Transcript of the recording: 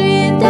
street